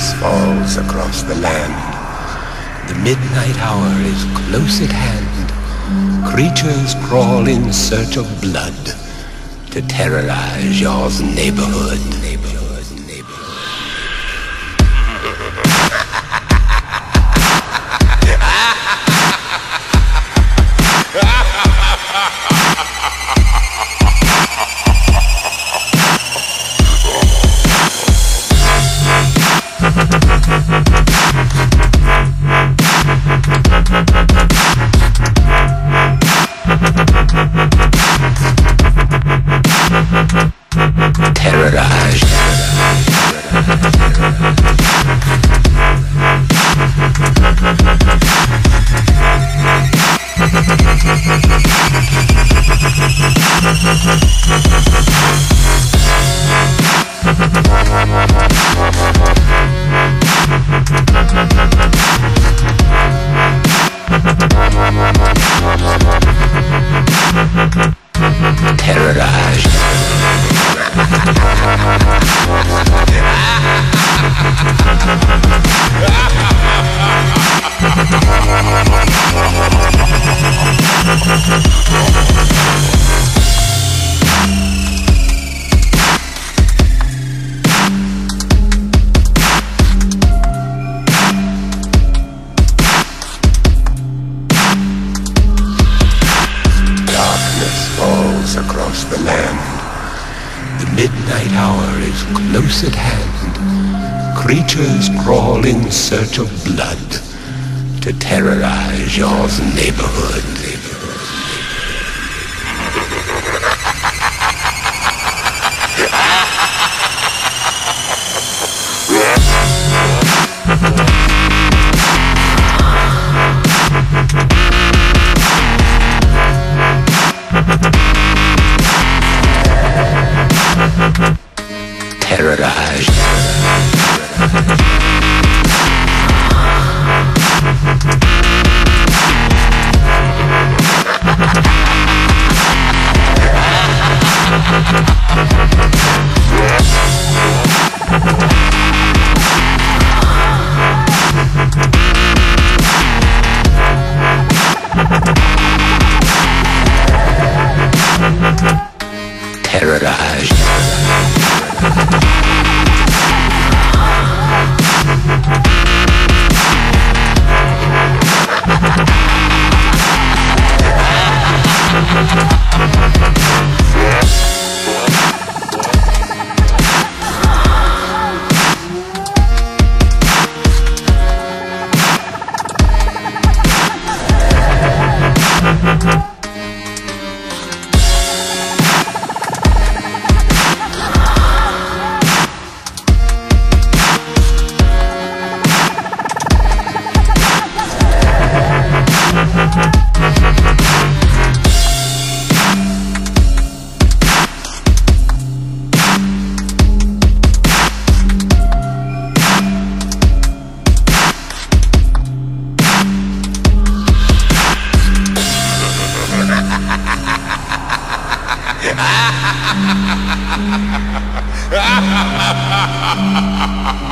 Darkness falls across the land. The midnight hour is close at hand. Creatures crawl in search of blood to terrorize your neighborhood. Terrorize. Across the land. The midnight hour is close at hand. Creatures crawl in search of blood to terrorize your neighborhood. Terrorize. Ha ha ha!